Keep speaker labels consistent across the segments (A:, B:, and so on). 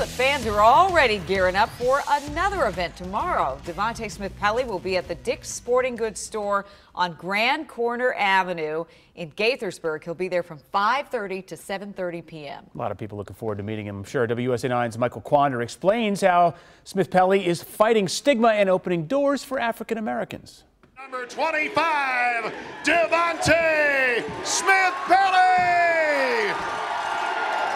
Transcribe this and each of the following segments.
A: the fans are already gearing up for another event tomorrow. Devante Smith Pelly will be at the Dick's Sporting Goods store on Grand Corner Avenue in Gaithersburg. He'll be there from 5:30 to 7:30 p.m.
B: A lot of people looking forward to meeting him. I'm sure WUSA 9's Michael Quander explains how Smith Pelly is fighting stigma and opening doors for African Americans.
C: Number 25, Devante Smith Pelly.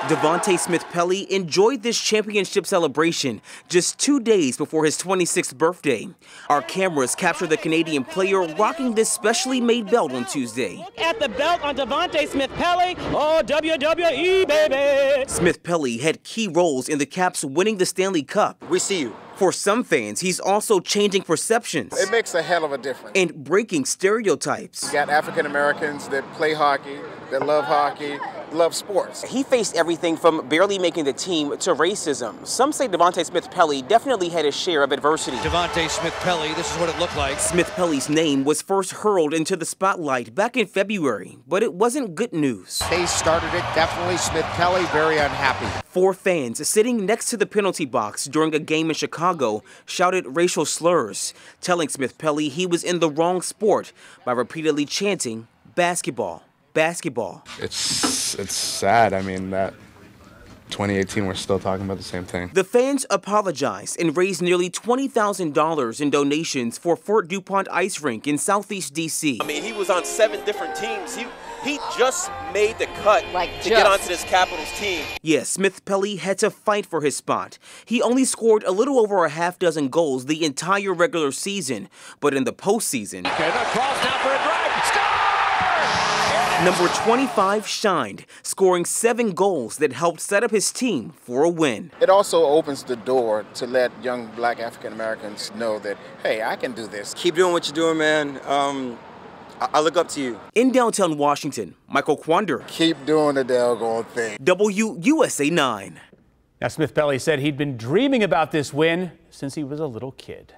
D: Devante Smith Pelly enjoyed this championship celebration just two days before his 26th birthday. Our cameras captured the Canadian player rocking this specially made belt on Tuesday.
E: Look at the belt on Devante Smith Pelly. Oh, WWE, baby.
D: Smith Pelly had key roles in the Caps winning the Stanley Cup.
F: We see you.
D: For some fans, he's also changing perceptions.
G: It makes a hell of a difference.
D: And breaking stereotypes.
G: You got African Americans that play hockey, that love hockey, love sports.
F: He faced everything from barely making the team to racism. Some say Devante Smith Pelly definitely had his share of adversity.
H: Devante Smith Pelly, this is what it looked like.
D: Smith Pelly's name was first hurled into the spotlight back in February, but it wasn't good news.
I: They started it, definitely Smith Pelly, very unhappy.
D: Four fans sitting next to the penalty box during a game in Chicago shouted racial slurs, telling Smith Pelly he was in the wrong sport by repeatedly chanting basketball basketball.
J: It's it's sad. I mean that 2018 we're still talking about the same thing.
D: The fans apologized and raised nearly $20,000 in donations for Fort DuPont Ice Rink in Southeast DC.
F: I mean, he was on seven different teams. He he just made the cut
A: like
F: to
A: just.
F: get onto this Capitals team.
D: Yes, Smith Pelly had to fight for his spot. He only scored a little over a half dozen goals the entire regular season, but in the postseason.
H: Okay, cross now for a drive. Score!
D: Number 25 shined, scoring seven goals that helped set up his team for a win.
G: It also opens the door to let young black African Americans know that, hey, I can do this.
F: Keep doing what you're doing, man. Um, I, I look up to you.
D: In downtown Washington, Michael Quander.
G: Keep doing the doggone thing.
D: WUSA 9.
B: Now, Smith Pelly said he'd been dreaming about this win since he was a little kid.